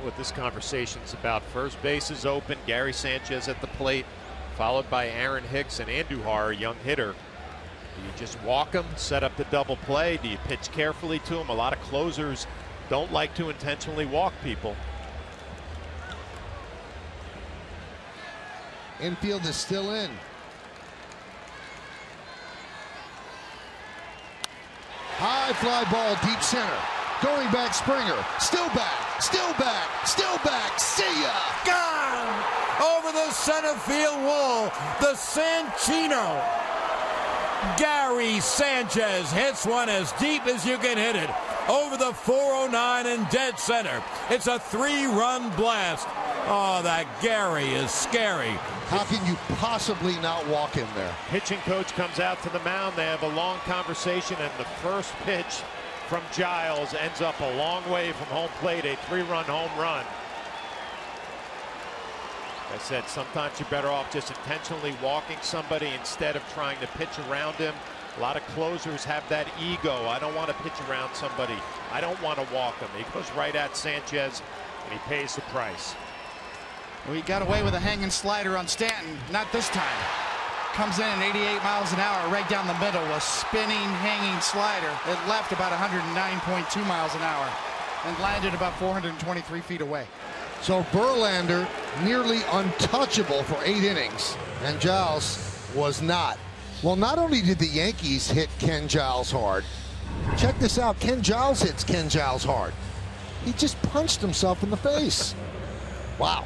know what this conversation's about. First base is open. Gary Sanchez at the plate, followed by Aaron Hicks and Andujar, a young hitter. Do you just walk him, set up the double play? Do you pitch carefully to him? A lot of closers don't like to intentionally walk people. Infield is still in. High fly ball, deep center. Going back, Springer. Still back, still back, still back. See ya! Gone! Over the center field wall, the Sanchino. Gary Sanchez hits one as deep as you can hit it over the 409 and dead center. It's a three run blast. Oh, that Gary is scary. How can you possibly not walk in there? Pitching coach comes out to the mound. They have a long conversation, and the first pitch from Giles ends up a long way from home plate, a three-run home run. I said, sometimes you're better off just intentionally walking somebody instead of trying to pitch around him. A lot of closers have that ego. I don't want to pitch around somebody. I don't want to walk him. He goes right at Sanchez, and he pays the price. Well, he got away with a hanging slider on Stanton. Not this time. Comes in at 88 miles an hour right down the middle. A spinning, hanging slider. It left about 109.2 miles an hour and landed about 423 feet away. So Verlander nearly untouchable for eight innings, and Giles was not. Well, not only did the Yankees hit Ken Giles hard, check this out. Ken Giles hits Ken Giles hard. He just punched himself in the face. Wow.